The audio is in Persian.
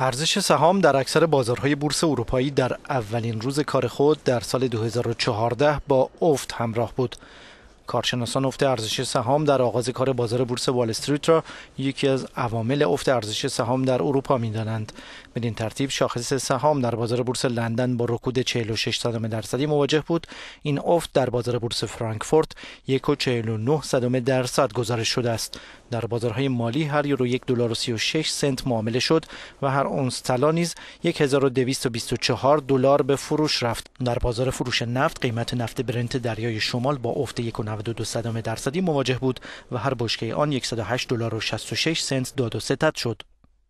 ارزش سهام در اکثر بازارهای بورس اروپایی در اولین روز کار خود در سال 2014 با افت همراه بود. کارشناسان افت ارزش سهام در آغاز کار بازار بورس وال استریت را یکی از عوامل افت ارزش سهام در اروپا می‌دانند. بدین ترتیب شاخص سهام در بازار بورس لندن با رکود 46 درصدی مواجه بود. این افت در بازار بورس فرانکفورت 1.49 درصد گزارش شده است. در بازارهای مالی هر یورو یک دلار و 36 سنت معامله شد و هر اونس طلا نیز 1224 دلار به فروش رفت. در بازار فروش نفت قیمت نفت برنت دریای شمال با افت 1.92 درصدی مواجه بود و هر بشکه آن 108 دلار و 66 سنت داد و ستد شد.